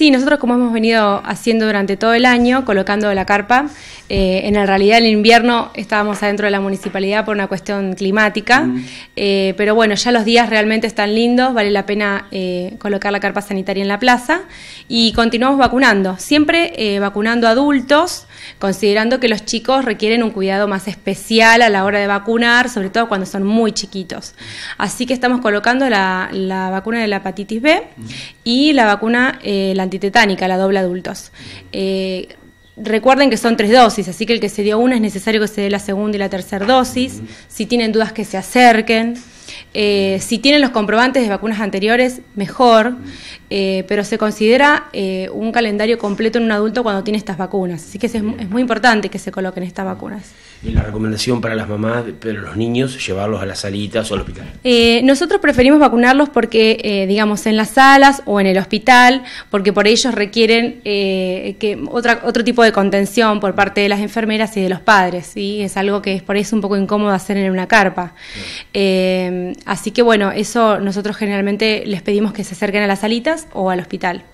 Sí, nosotros como hemos venido haciendo durante todo el año, colocando la carpa, eh, en realidad en invierno estábamos adentro de la municipalidad por una cuestión climática, mm. eh, pero bueno, ya los días realmente están lindos, vale la pena eh, colocar la carpa sanitaria en la plaza y continuamos vacunando, siempre vacunando adultos, considerando que los chicos requieren un cuidado más especial a la hora de vacunar, sobre todo cuando son muy chiquitos. Así que estamos colocando la, vacuna de la hepatitis B y la vacuna, la antitetánica, la doble adultos. Recuerden que son tres dosis, así que el que se dio una es necesario que se dé la segunda y la tercera dosis. Si tienen dudas que se acerquen. Eh, si tienen los comprobantes de vacunas anteriores, mejor, eh, pero se considera eh, un calendario completo en un adulto cuando tiene estas vacunas. Así que es, muy importante que se coloquen estas vacunas. ¿Y la recomendación para las mamás, pero los niños, llevarlos a las salitas o al hospital? nosotros preferimos vacunarlos porque, digamos, en las salas o en el hospital, porque por ellos requieren que otra, otro tipo de contención por parte de las enfermeras y de los padres. ¿sí? Es algo que es por eso un poco incómodo hacer en una carpa. Así que bueno, eso nosotros generalmente les pedimos que se acerquen a las salitas o al hospital.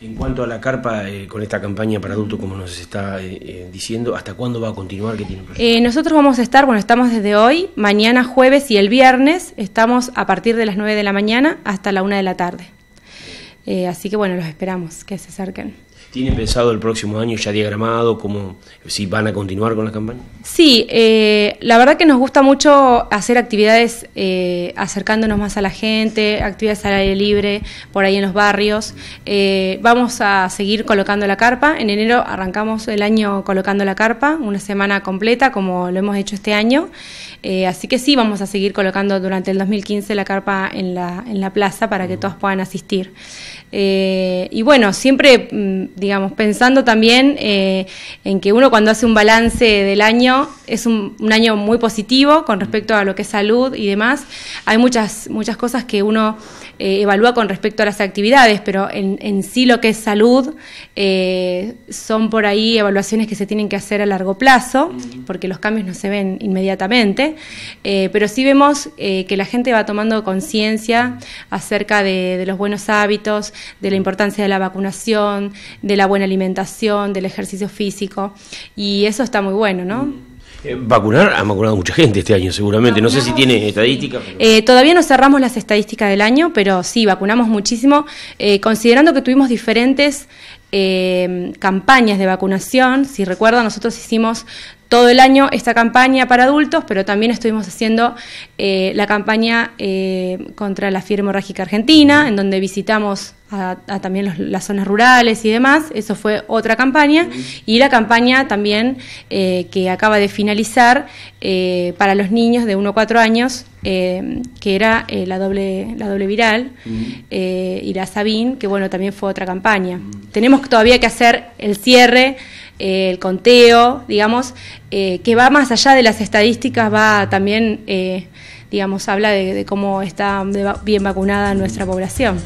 En cuanto a la carpa, eh, con esta campaña para adultos, como nos está eh, eh, diciendo, ¿hasta cuándo va a continuar? ¿Qué tiene nosotros vamos a estar, bueno, estamos desde hoy, mañana jueves y el viernes, estamos a partir de las 9 de la mañana hasta la 1 de la tarde. así que bueno, los esperamos que se acerquen. ¿Tienen pensado el próximo año ya diagramado cómo si van a continuar con la campaña? Sí, eh, la verdad que nos gusta mucho hacer actividades eh, acercándonos más a la gente, actividades al aire libre, por ahí en los barrios. Eh, vamos a seguir colocando la carpa. En enero arrancamos el año colocando la carpa, una semana completa como lo hemos hecho este año. así que sí, vamos a seguir colocando durante el 2015 la carpa en la, en la plaza para que todos puedan asistir. y bueno, siempre mm, digamos, pensando también eh, en que uno cuando hace un balance del año es un, año muy positivo con respecto a lo que es salud y demás. Hay muchas, muchas cosas que uno eh, evalúa con respecto a las actividades, pero en, en sí lo que es salud eh, son por ahí evaluaciones que se tienen que hacer a largo plazo, porque los cambios no se ven inmediatamente, pero sí vemos que la gente va tomando conciencia acerca de, los buenos hábitos, de la importancia de la vacunación, de la buena alimentación, del ejercicio físico, y eso está muy bueno, ¿no? Eh, vacunar, ha vacunado mucha gente este año seguramente, no sé si tiene estadísticas. Eh, todavía no cerramos las estadísticas del año, pero sí, vacunamos muchísimo, eh, considerando que tuvimos diferentes campañas de vacunación, si recuerdan, nosotros hicimos todo el año esta campaña para adultos, pero también estuvimos haciendo eh, la campaña eh, contra la fiebre hemorrágica argentina, en donde visitamos a, también las zonas rurales y demás. Eso fue otra campaña. Y la campaña también eh, que acaba de finalizar para los niños de 1 a 4 años, que era la, doble, la doble viral, y la Sabin, que bueno, también fue otra campaña. Tenemos todavía que hacer el cierre eh, el conteo, digamos, eh, que va más allá de las estadísticas, va también, eh, digamos, habla de, de cómo está bien vacunada nuestra población.